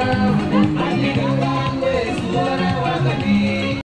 love.